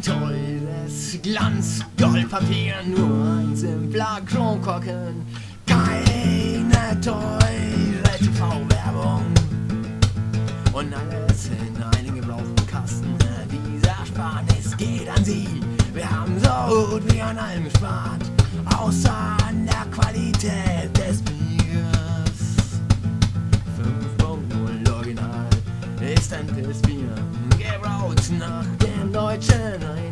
teures Glanzgoldpapier, nur ein simpler Kronkorken, keine teure TV-Werbung und alles in einem gebrauchten Kasten. Dieser Sparnis geht an Sie. Wir haben so gut wie an allem gespart, außer an der Qualität des Biers. 5.0 Original ist ein Pissbier, gebraut nach my. I